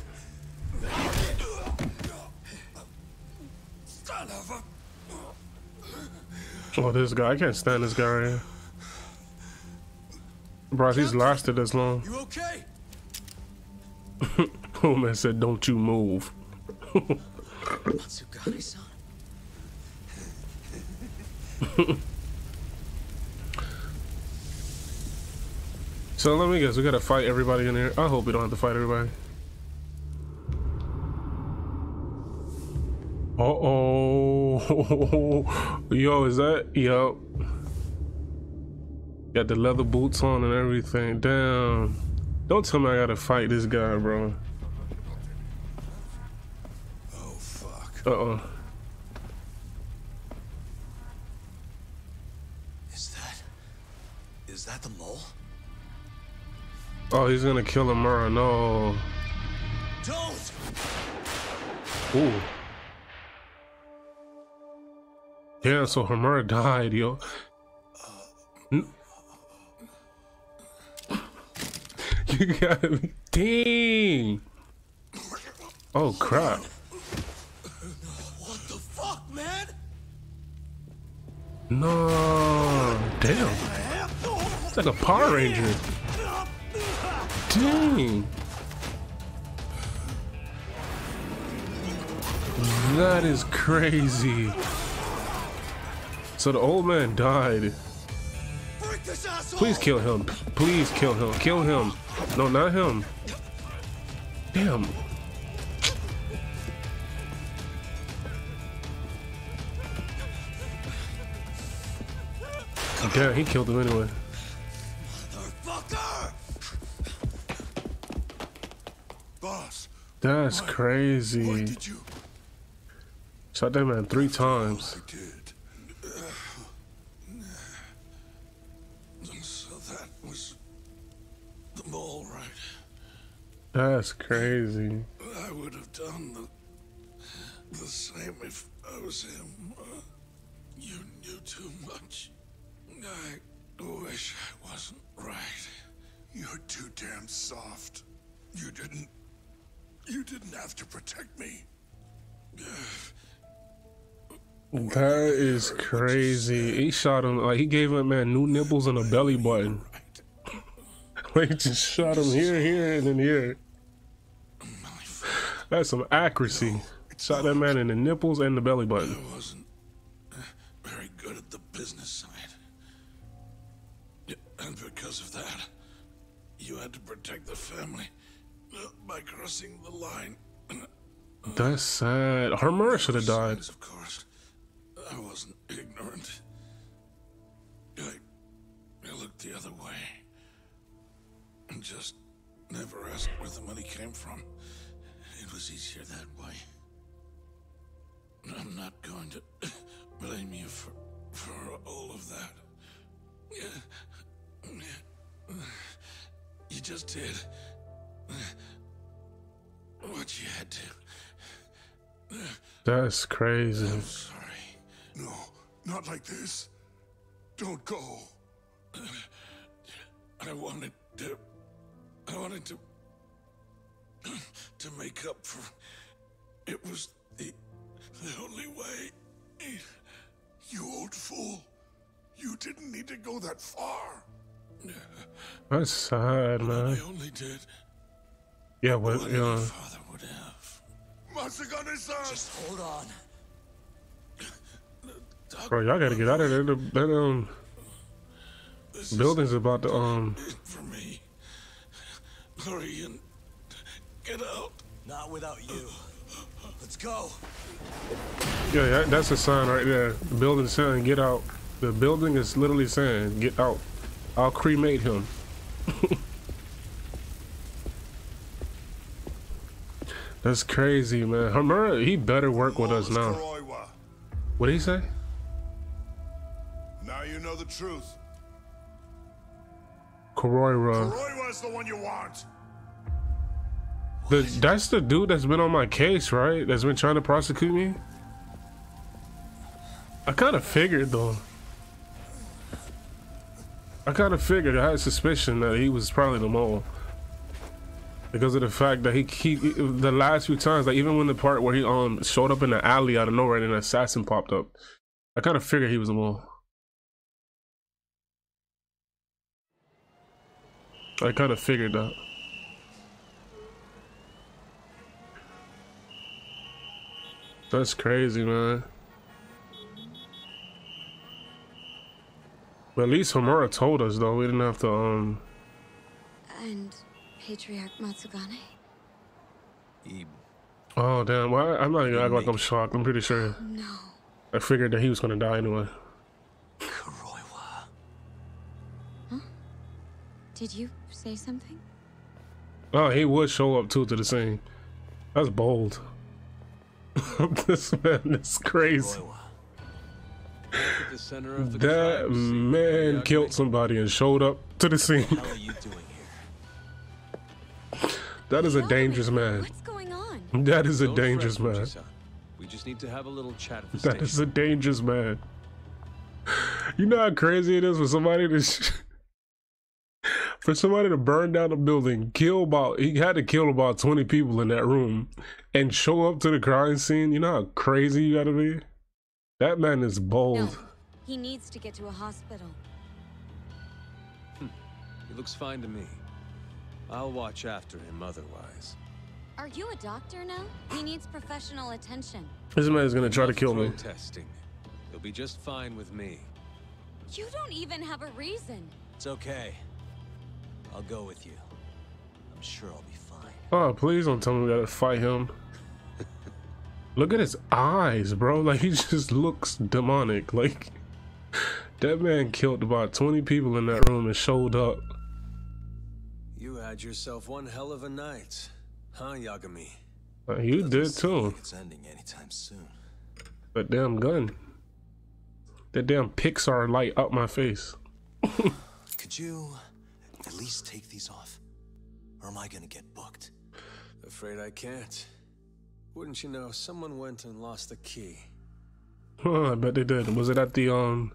Speaker 1: oh, this guy. I can't stand this guy right here. Bro, he's lasted this long.
Speaker 10: You okay? [laughs]
Speaker 1: oh man said, don't you move. [laughs] [laughs] So let me guess, we gotta fight everybody in here. I hope we don't have to fight everybody. Uh oh. [laughs] Yo, is that? Yup. Got the leather boots on and everything. Damn. Don't tell me I gotta fight this guy, bro.
Speaker 4: Fuck.
Speaker 1: Uh oh.
Speaker 2: Is that... Is that the mole?
Speaker 1: Oh, he's gonna kill Hamura. No.
Speaker 2: Don't!
Speaker 1: Ooh. Yeah, so Hamura died, yo. [laughs] You gotta be. Dang! Oh, crap. No. Damn. It's like a Power Ranger. Dang. That is crazy. So the old man died. Please kill him. Please kill him. Kill him. No, not him. Damn. Damn, he killed him anyway.
Speaker 10: Motherfucker!
Speaker 4: Boss,
Speaker 1: That's crazy.
Speaker 4: why did you?
Speaker 1: Shot that man three times.
Speaker 4: I did. [sighs]
Speaker 6: So that was the mole, right?
Speaker 1: That's crazy.
Speaker 6: I would have done the, the same if I was him. Uh, you knew too much. I wish I wasn't right.
Speaker 4: You're too damn soft. You didn't. You didn't have to protect me.
Speaker 1: That is crazy. He shot him like he gave that man new nipples and a belly button. like [laughs] just shot him here, here, and then here. That's some accuracy. Shot that man in the nipples and the belly button.
Speaker 6: Protect the family uh, by crossing the line. [clears throat]
Speaker 1: That's sad. Hamura should have died.
Speaker 6: Of course, I wasn't ignorant. I, I looked the other way and just never asked where the money came from. It was easier that way. I'm not going to [clears throat] blame you for for all of that. You just did what you had to.
Speaker 1: That's crazy.
Speaker 6: I'm Sorry.
Speaker 4: No, not like this. Don't go.
Speaker 6: I wanted to. I wanted to. to make up for. It was the. the only way.
Speaker 4: You old fool. You didn't need to go that far.
Speaker 1: That's sad,
Speaker 6: I
Speaker 1: man.
Speaker 6: only did
Speaker 1: Yeah, but
Speaker 6: what
Speaker 1: yeah.
Speaker 6: my father would have.
Speaker 4: Matsugane-san!
Speaker 10: Just hold on.
Speaker 1: Bro, y'all gotta get out of there. The, that um
Speaker 6: This
Speaker 1: building's about to um
Speaker 6: for me. Hurry and get out.
Speaker 10: Not without you. Let's go.
Speaker 1: yeah, yeah, that's a sign right there. The building's saying get out. The building is literally saying get out. I'll cremate him. [laughs] That's crazy, man. Hamura, he better work with us now. What did he say?
Speaker 4: Now you know the truth.
Speaker 1: Koroira.
Speaker 4: Kuroiwa's the one you want.
Speaker 1: The, that's the dude that's been on my case, right? That's been trying to prosecute me. I kind of figured though. I kind of figured. I had a suspicion that he was probably the mole because of the fact that he, he the last few times, like even when the part where he um showed up in the alley out of nowhere and an assassin popped up, I kind of figured he was the mole. I kind of figured that. That's crazy, man. But at least Hamura told us, though. We didn't have to, um...
Speaker 11: And Patriarch Matsugane?
Speaker 2: He
Speaker 1: Oh, damn. Well, I- I'm not gonna act like I'm shocked. I'm pretty sure.
Speaker 11: No.
Speaker 1: I figured that he was gonna die anyway.
Speaker 2: Kuroiwa. Huh?
Speaker 11: Did you say something?
Speaker 1: Oh, he would show up, too, to the scene. That's bold. [laughs] this man is crazy.
Speaker 2: Kuroiwa.
Speaker 1: That
Speaker 12: crime scene.
Speaker 1: man
Speaker 12: Yeah,
Speaker 1: killed somebody and showed up to the scene.
Speaker 2: What are you doing here?
Speaker 1: That is a dangerous man.
Speaker 11: What's going on?
Speaker 1: That is a
Speaker 12: Don't fret,
Speaker 1: dangerous man.
Speaker 12: Fuji-san. We just need to have a little chat at the
Speaker 1: That
Speaker 12: station.
Speaker 1: is a dangerous man. You know how crazy it is for somebody to sh- for somebody to burn down a building, kill about he had to kill about twenty people in that room, and show up to the crime scene. You know how crazy you gotta be. That man is bold.
Speaker 11: No. He needs to get to a hospital. Hmm.
Speaker 12: He looks fine to me. I'll watch after him otherwise.
Speaker 11: Are you a doctor now? He needs professional attention.
Speaker 1: This man is gonna try to kill me.
Speaker 12: Protesting. He'll be just fine with me.
Speaker 11: You don't even have a reason.
Speaker 2: It's okay. I'll go with you. I'm sure I'll be fine.
Speaker 1: Oh, please don't tell me we gotta fight him. Look at his eyes, bro. [laughs] Like he just looks demonic. Like That man killed about 20 people in that room and showed up.
Speaker 12: You had yourself one hell of a night, huh, Yagami?
Speaker 1: Uh, you did too.
Speaker 2: It's ending anytime soon.
Speaker 1: That damn gun. That damn Pixar light up my face. [laughs]
Speaker 2: Could you at least take these off? Or am I gonna get booked?
Speaker 12: Afraid I can't. Wouldn't you know, someone went and lost the key. [laughs]
Speaker 1: Huh, I bet they did. Was it at the um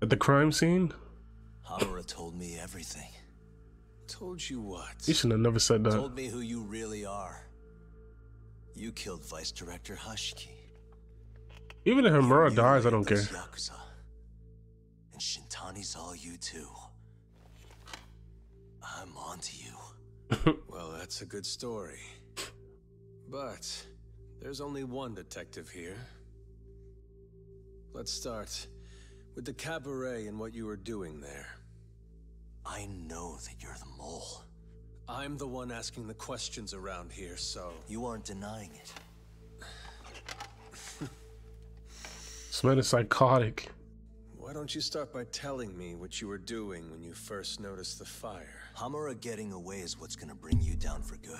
Speaker 1: at the crime scene?
Speaker 2: Hamura told me everything.
Speaker 12: Told you what?
Speaker 1: You should have never said that.
Speaker 2: Told me who you really are. You killed Vice Director Hashiki.
Speaker 1: Even if Hamura dies, I don't care.
Speaker 2: Yakuza. And Shintani's all you too. I'm on to you. [laughs]
Speaker 12: well, that's a good story. But there's only one detective here. Let's start with the cabaret and what you were doing there.
Speaker 2: I know that you're the mole.
Speaker 12: I'm the one asking the questions around here, so...
Speaker 2: You aren't denying it. [laughs]
Speaker 1: This man is psychotic.
Speaker 12: Why don't you start by telling me what you were doing when you first noticed the fire?
Speaker 2: Hamura getting away is what's gonna bring you down for good.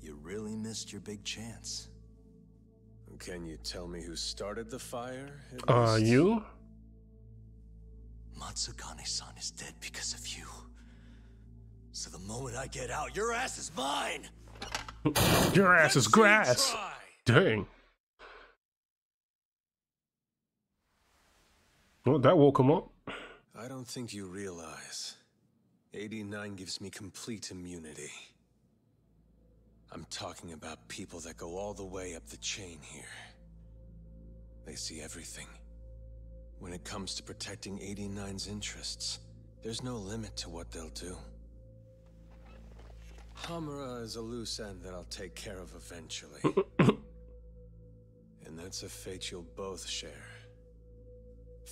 Speaker 2: You really missed your big chance.
Speaker 12: Can you tell me who started the fire?
Speaker 1: Uh, you?
Speaker 2: Matsugane-san is dead because of you. So the moment I get out, your ass is mine! [laughs]
Speaker 1: Your ass is grass. Dang. Well, that woke him up.
Speaker 12: I don't think you realize. 89 gives me complete immunity. I'm talking about people that go all the way up the chain here. They see everything. When it comes to protecting 89's interests, there's no limit to what they'll do. Hamura is a loose end that I'll take care of eventually. [coughs] and that's a fate you'll both share.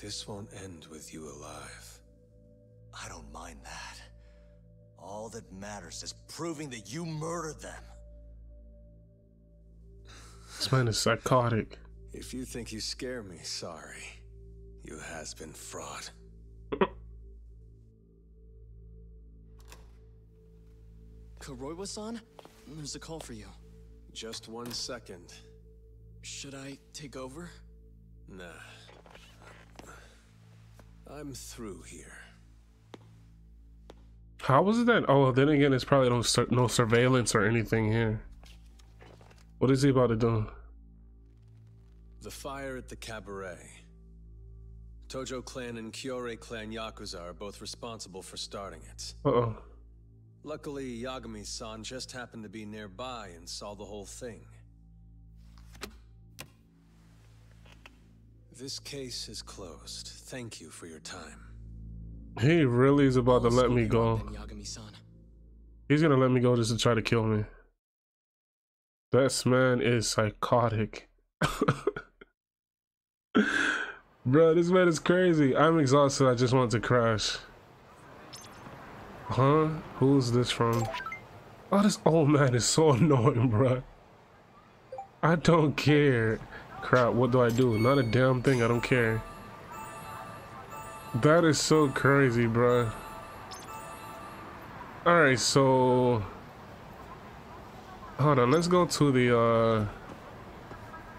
Speaker 12: This won't end with you alive.
Speaker 2: I don't mind that. All that matters is proving that you murdered them.
Speaker 1: This man is psychotic.
Speaker 12: If you think you scare me, sorry. You has been fraud. [coughs]
Speaker 13: Kuroiwa-san? There's a call for you.
Speaker 12: Just one second.
Speaker 13: Should I take over?
Speaker 12: Nah. I'm through here.
Speaker 1: How was it that? Oh, then again, it's probably no, sur no surveillance or anything here. What is he about to do?
Speaker 12: The fire at the cabaret. Tojo clan and Kyorei clan Yakuza are both responsible for starting it.
Speaker 1: Uh-oh.
Speaker 12: Luckily, Yagami-san just happened to be nearby and saw the whole thing. This case is closed. Thank you for your time.
Speaker 1: He really is about to let me go.
Speaker 13: Yagami-san.
Speaker 1: He's gonna let me go just to try to kill me. This man is psychotic. [laughs] Bro, this man is crazy. I'm exhausted. I just want to crash. Huh? Who's this from? Oh, this old man is so [laughs] annoying, bro. I don't care. Crap, what do I do? Not a damn thing. I don't care. That is so crazy, bro. Alright, so... Hold on, let's go to the, uh...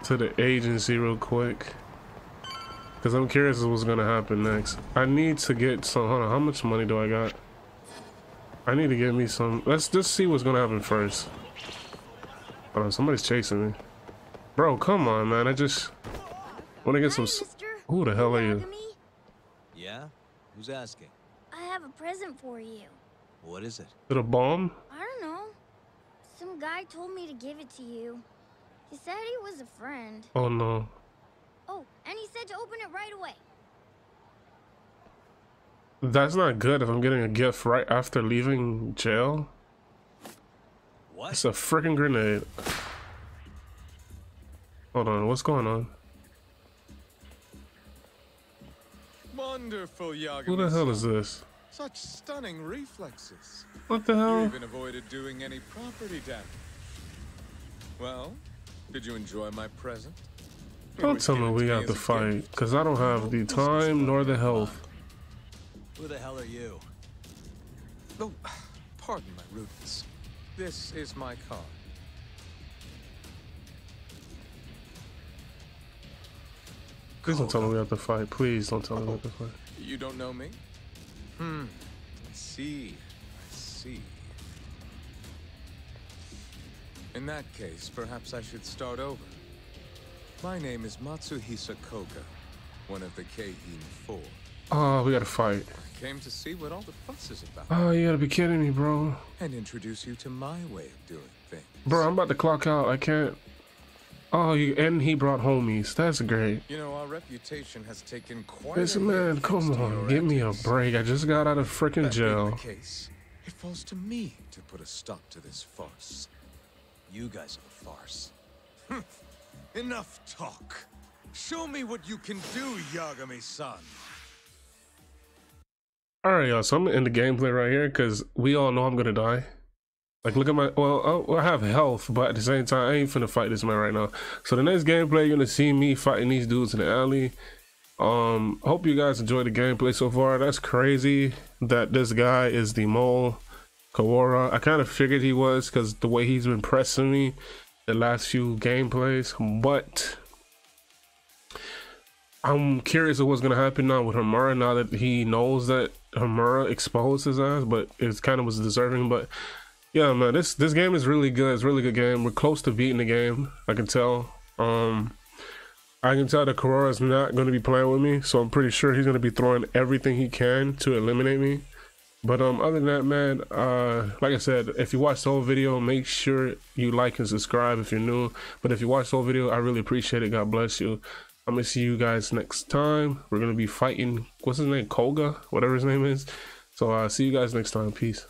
Speaker 1: To the agency real quick. Because I'm curious what's going to happen next. I need to get some... Hold on, how much money do I got? I need to get me some... Let's just see what's going to happen first. Hold on, somebody's chasing me. Bro, come on, man. I just... Want to get some... Who the hell are you?
Speaker 2: Yeah? Who's asking?
Speaker 14: I have a present for you.
Speaker 2: What is it?
Speaker 1: Is it a bomb?
Speaker 14: I don't know. Some guy told me to give it to you. He said he was a friend.
Speaker 1: Oh, no.
Speaker 14: Oh, and he said to open it right away.
Speaker 1: That's not good if I'm getting a gift right after leaving jail.
Speaker 2: What?
Speaker 1: It's a freaking grenade. Hold on, what's going on?
Speaker 15: Wonderful, Yagami.
Speaker 1: Who the hell is this?
Speaker 15: Such stunning reflexes.
Speaker 1: What the hell?
Speaker 15: You
Speaker 1: hell?
Speaker 15: even avoided doing any property damage. Well, did you enjoy my present?
Speaker 1: Don't tell me we have to fight, because I don't have the time nor the health.
Speaker 2: Who the hell are you?
Speaker 15: Oh, pardon my rudeness. This is my car.
Speaker 1: Please don't tell me we have to fight. Please don't tell me we have to fight.
Speaker 15: You don't know me? Hmm. I see. I see. In that case, perhaps I should start over. My name is Matsuhisa Koga, one of the Keihin Four.
Speaker 1: Oh, we gotta fight.
Speaker 15: I came to see what all the fuss is about.
Speaker 1: Oh, you gotta be kidding me, bro.
Speaker 15: And introduce you to my way of doing things.
Speaker 1: Bro, I'm about to clock out. I can't. Oh, you, and he brought homies. That's great.
Speaker 15: You know, our reputation has taken quite
Speaker 1: Listen,
Speaker 15: a hit
Speaker 1: man, come on. Give me a break. I just got out of freaking jail.
Speaker 15: case, it falls to me to put a stop to this farce.
Speaker 2: You guys are the farce. Hm.
Speaker 15: Enough talk. Show me what you can do, Yagami-san.
Speaker 1: Alright, y'all. So I'm gonna end the gameplay right here because we all know I'm gonna die. Like, look at my. Well, oh, I have health, but at the same time, I ain't finna fight this man right now. So the next gameplay, you're gonna see me fighting these dudes in the alley. Um, hope you guys enjoyed the gameplay so far. That's crazy that this guy is the mole, Kawara. I kind of figured he was because the way he's been pressing me the last few gameplays, but I'm curious of what's gonna happen now with Hamura now that he knows that Hamura exposed his ass, but it's kind of was deserving. But yeah, man, this this game is really good. It's a really good game. We're close to beating the game. I can tell. Um, I can tell that Korora is not going to be playing with me, so I'm pretty sure he's going to be throwing everything he can to eliminate me. But um, other than that, man, uh, like I said, if you watch the whole video, make sure you like and subscribe if you're new. But if you watch the whole video, I really appreciate it. God bless you. I'm gonna see you guys next time. We're gonna be fighting. What's his name? Koga, whatever his name is. So uh, see you guys next time. Peace.